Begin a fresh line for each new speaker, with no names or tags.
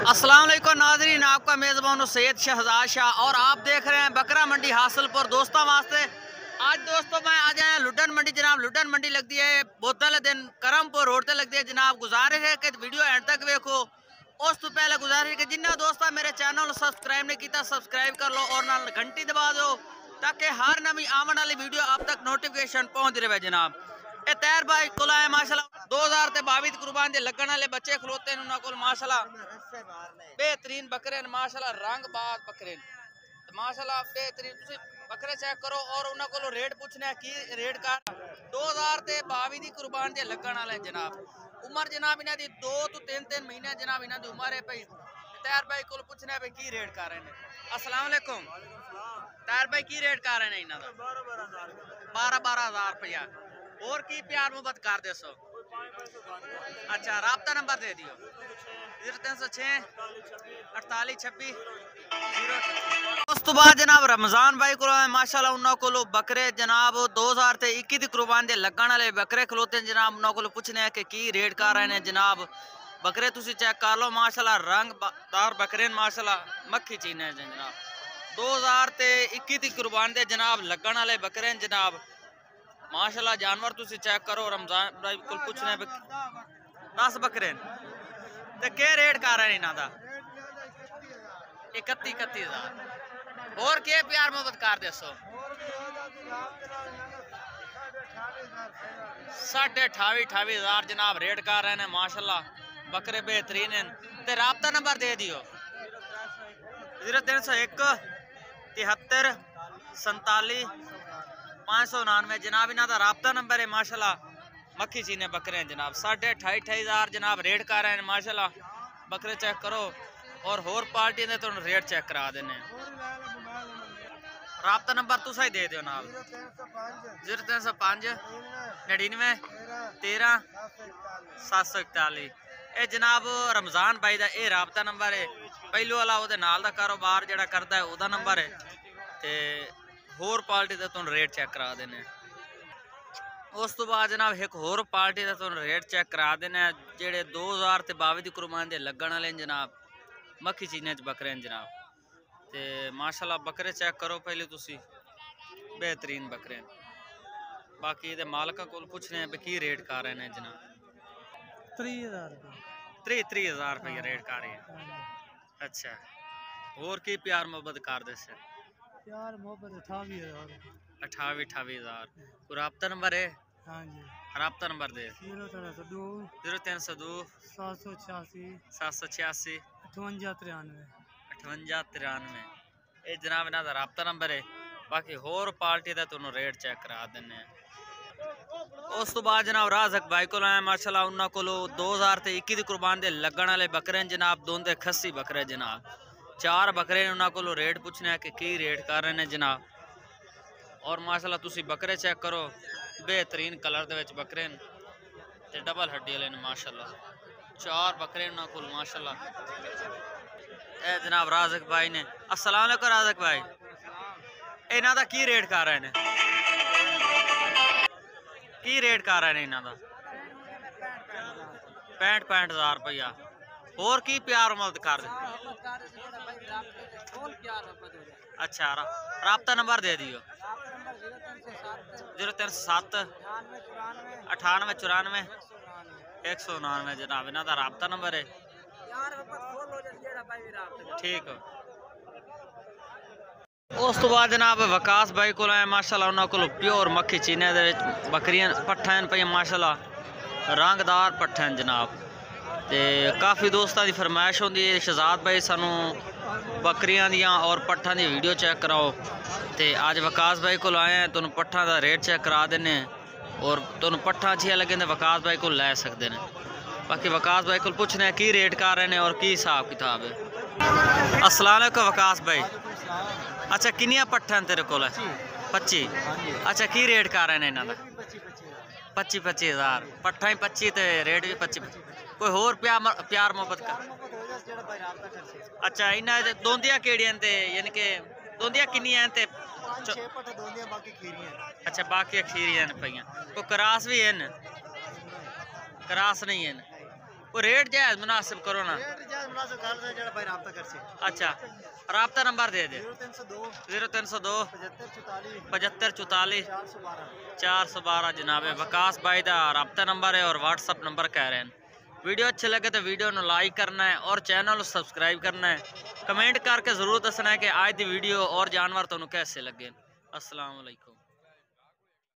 असलम नाजरीन, आपका मेज़बान सैद शहजाद शाह और आप देख रहे हैं बकरा मंडी हासिलपुर दोस्तों वास्ते। आज दोस्तों मैं आ जाए लुटन मंडी जनाब, लुटन मंडी लगती है, बोतल दिन करमपुर रोड से लगती है जनाब। गुजारिश है कि वीडियो एंड तक देखो उस तो पहले गुजारिश है कि जिन्ना दोस्तों मेरे चैनल सबसक्राइब नहीं किया सबसक्राइब कर लो और घंटी दबा दो, ताकि हर नवी आवन वाली वीडियो आप तक नोटिफिकेशन पहुँच रहे जनाब। ए तैर भाई, कोला है माशाला दो हज़ार से बावी कुर्बान के लगन वाले बच्चे खलोते हैं उन्होंने को माशाला बेहतरीन बकरे ने माशाल्लाह रंग बात बकरे ने ते माशाल्लाह बेहतरीन ਤੁਸੀਂ ਬੱਕਰੇ ਚੈੱਕ ਕਰੋ ਔਰ ਉਹਨਾਂ ਕੋਲੋਂ ਰੇਟ ਪੁੱਛਣਾ ਕੀ ਰੇਟ ਕਰ 2000 ਤੇ 22 ਦੀ ਕੁਰਬਾਨ ਦੇ ਲੱਗਣ ਵਾਲੇ ਜਨਾਬ ਉਮਰ ਜਨਾਬ ਇਹਨਾਂ ਦੀ 2 ਤੋਂ 3 3 ਮਹੀਨੇ ਜਨਾਬ ਇਹਨਾਂ ਦੀ ਉਮਰ ਹੈ ਭਈ ਤੈਰ ਭਾਈ ਕੋਲ ਪੁੱਛਣਾ ਵੀ ਕੀ ਰੇਟ ਕਰ ਰਹੇ ਨੇ ਅਸਲਾਮ ਅਲੈਕੁਮ ਤੈਰ ਭਾਈ ਕੀ ਰੇਟ ਕਰ ਰਹੇ ਨੇ ਇਹਨਾਂ ਦਾ 12 12000 ਰੁਪਇਆ ਹੋਰ ਕੀ ਪਿਆਰ ਮੁਹੱਬਤ ਕਰਦੇ ਸੋ ਅੱਛਾ ਰਾਬਤਾ ਨੰਬਰ ਦੇ ਦਿਓ 0306 उस तो बाद जनाब रमज़ान भाई को माशाला उन्होंने को बकरे जनाब दो हज़ार से इक्की कुरबान के लगन वाले बकरे खलोते जनाब, उन्होंने को पुछने के की रेट कर रहे हैं जनाब। बकरे तुम चेक कर लो, माशाल्लाह रंगदार बकरे माशाला मखी चीने जनाब। दो हज़ार से इक्की कुरबान के जनाब लगन आए बकरे जनाब। माशाला जानवर तुम चेक करो, रमज़ान भाई को पुछने दस बकरे तो क्या रेट कर रहे इन्हों का इकती इकती हज़ार और क्या प्यार मुहब्बत कर दसो साढ़े अठावी अठावी हज़ार जनाब रेट कर रहे हैं माशाला बकरे बेहतरीन हैं तो रबता नंबर दे दियो ज़ीरो तीन सौ एक तिहत्तर संताली पाँच सौ उनानवे जनाब इन्हों का रबता नंबर है माशाला मक्खी चीने बकरे हैं जनाब साढ़े अठाई अठाई हजार जनाब रेट कर रहे हैं माशाल्लाह बकरे चेक करो और होर पार्टी ने तो रेट चेक करा देने राबता नंबर तुसा ही दे दियो नाल जीरो तीन सौ पाँच नड़िनवे तेरह सत्त सौ इकताली ਇਹ ਜਨਾਬ ਰਮਜ਼ਾਨ ਭਾਈ ਦਾ ਇਹ ਰਾਬਤਾ ਨੰਬਰ ਹੈ ਪਹਿਲੋ ਵਾਲਾ ਉਹਦੇ ਨਾਲ ਦਾ ਕਾਰੋਬਾਰ ਜਿਹੜਾ ਕਰਦਾ ਹੈ ਉਹਦਾ ਨੰਬਰ ਹੈ ਤੇ ਹੋਰ ਪਾਰਟੀ ਦਾ ਤੁਹਾਨੂੰ ਰੇਟ ਚੈੱਕ ਕਰਾ ਦੇਣੇ ਉਸ ਤੋਂ ਬਾਅਦ ਜਨਾਬ ਇੱਕ ਹੋਰ ਪਾਰਟੀ ਦਾ ਤੁਹਾਨੂੰ ਰੇਟ ਚੈੱਕ ਕਰਾ ਦੇਣਾ ਜਿਹੜੇ 2000 ਤੇ 22 ਦੀ ਕੁਰਬਾਨ ਦੇ ਲੱਗਣ ਵਾਲੇ ਨੇ ਜਨਾਬ ਮੱਖੀ ਚੀਨੇ ਚ ਬੱਕਰੇ ਨੇ ਜਨਾਬ ਤੇ ਮਾਸ਼ਾਅੱਲਾ ਬੱਕਰੇ ਚੈੱਕ ਕਰੋ ਪਹਿਲੇ ਤੁਸੀਂ ਬਿਹਤਰੀਨ ਬੱਕਰੇ ਨੇ ਬਾਕੀ ਇਹਦੇ ਮਾਲਕਾਂ ਕੋਲ ਪੁੱਛਣੇ ਆ ਵੀ ਕੀ ਰੇਟ ਕਰ ਰਹੇ ਨੇ ਜਨਾਬ
30000
ਰੁਪਏ 33000 ਰੁਪਏ ਰੇਟ ਕਰ ਰਹੇ ਆ ਅੱਛਾ ਹੋਰ ਕੀ ਪਿਆਰ ਮੁਹੱਬਤ ਕਰਦੇ ਸੇ
ਪਿਆਰ
ਮੁਹੱਬਤ 28000 28000 और आपका नंबर
है? हाँ
रबता नंबर दे।
ज़ीरो तीन सौ दो सात सौ छियासी
सात
सौ छियासी
अठवंजा तिरानवे। अठवंजा तिरानवे। ये जनाब इन्हों का रबता नंबर है। बाकी होर पार्टी का तुम रेट चेक करा देने उस तो बाद जनाब राज भाई को माशाला उन्होंने को दो हज़ार तो इक्की की कुर्बान के लगन वाले बकरे जनाब दोनों खस्सी बकरे जनाब। चार बकरे ने उन्होंने को रेट पुछना है कि रेट कर रहे हैं जनाब। ਔਰ ਮਾਸ਼ਾਅੱਲਾ ਤੁਸੀਂ ਬੱਕਰੇ ਚੈੱਕ ਕਰੋ ਬਿਹਤਰੀਨ ਕਲਰ ਦੇ ਵਿੱਚ ਬੱਕਰੇ ਨੇ ਤੇ ਡਬਲ ਹੱਡੀ ਵਾਲੇ ਨੇ ਮਾਸ਼ਾਅੱਲਾ ਚਾਰ ਬੱਕਰੇ ਉਹਨਾਂ ਕੋਲ ਮਾਸ਼ਾਅੱਲਾ ਇਹ ਜਨਾਬ ਰਾਜ਼ਕ ਭਾਈ ਨੇ ਅਸਲਾਮ ਅਲੈਕੁਮ ਰਾਜ਼ਕ ਭਾਈ ਇਹਨਾਂ ਦਾ ਕੀ ਰੇਟ ਕਰ ਰਹੇ ਨੇ ਕੀ ਰੇਟ ਕਰ ਰਹੇ ਨੇ ਇਹਨਾਂ ਦਾ 65 65000 ਰੁਪਇਆ ਹੋਰ ਕੀ ਪਿਆਰ ਮਦਦ ਕਰ ਦੇ अच्छा रबता नंबर दे दियो। ज़ीरो तीन सौ सत्त अठानवे चौरानवे। एक सौ उन्नवे जनाब, इन्हों का रबता नंबर है। ठीक उस तो बाद जनाब, विकास भाई को माशाला उन्होंने को प्योर मक्खी चीने बकरियाँ, पट्ठा पे माशाला रंगदार पट्ठा जनाब। तो काफ़ी दोस्तों की फरमायश होंगी शहजाद भाई सानू ਬੱਕਰੀਆਂ ਦੀਆਂ ਔਰ ਪੱਠਾਂ ਦੀ ਵੀਡੀਓ ਚੈੱਕ ਕਰਾਓ ਤੇ ਅੱਜ ਵਿਕਾਸ ਭਾਈ ਕੋਲ ਆਏ ਆ ਤੁਹਾਨੂੰ ਪੱਠਾਂ ਦਾ ਰੇਟ ਚੈੱਕ ਕਰਾ ਦਿੰਨੇ ਆ ਔਰ ਤੁਹਾਨੂੰ ਪੱਠਾਂ ਅੱਛੀਆਂ ਲੱਗਣ ਤੇ ਵਿਕਾਸ ਭਾਈ ਕੋਲ ਲੈ ਸਕਦੇ ਨੇ ਬਾਕੀ ਵਿਕਾਸ ਭਾਈ ਕੋਲ ਪੁੱਛਨੇ ਆ ਕੀ ਰੇਟ ਕਰ ਰਹੇ ਨੇ ਔਰ ਕੀ ਹਿਸਾਬ ਕਿਤਾਬ ਹੈ ਅਸਲਾਮ ਵਾਲੇਕੁਮ ਵਿਕਾਸ ਭਾਈ ਅੱਛਾ ਕਿੰਨੀਆਂ ਪੱਠਾਂ ਤੇਰੇ ਕੋਲ ਹੈ 25 ਅੱਛਾ ਕੀ ਰੇਟ ਕਰ ਰਹੇ ਨੇ ਇਹਨਾਂ ਦਾ 25 25000 ਪੱਠਾਂ ਹੀ 25 ਤੇ ਰੇਟ ਵੀ 25 ਕੋਈ ਹੋਰ ਪਿਆਰ ਪਿਆਰ ਮੁਹੱਬਤ ਕਰ ਅੱਛਾ ਇਹਨਾਂ ਦੇ ਦੋਂਦੀਆਂ ਕਿਹੜੀਆਂ ਨੇ ਤੇ ਯਾਨੀ ਕਿ ਦੋਂਦੀਆਂ ਕਿੰਨੀਆਂ ਨੇ ਤੇ ਚ-
6 ਪੱਠ ਦੋਂਦੀਆਂ ਬਾਕੀ ਖੀਰੀਆਂ
ਅੱਛਾ ਬਾਕੀ ਅਖੀਰੀਆਂ ਨੇ ਪਈਆਂ ਕੋਈ ਕਰਾਸ ਵੀ ਹਨ ਕਰਾਸ ਨਹੀਂ ਹਨ वो रेट जायज मुनासिब करो ना
रेट जायज मुनासिब कर दे जेड़ा भाई राब्ता कर से
अच्छा राबता नंबर दे दे
0302
जीरो तीन सौ दो
75 44
पचहत्तर चौतालीस
412
चार सौ बारह जनाब वकास भाई का रबता नंबर है और व्हाट्सअप नंबर कह रहे हैं वीडियो अच्छे लगे तो वीडियो ने लाइक करना है और चैनल सब्सक्राइब करना है। कमेंट करके ज़रूर दसना है कि आज की वीडियो और जानवर तुम्हें कैसे लगे। असलकुम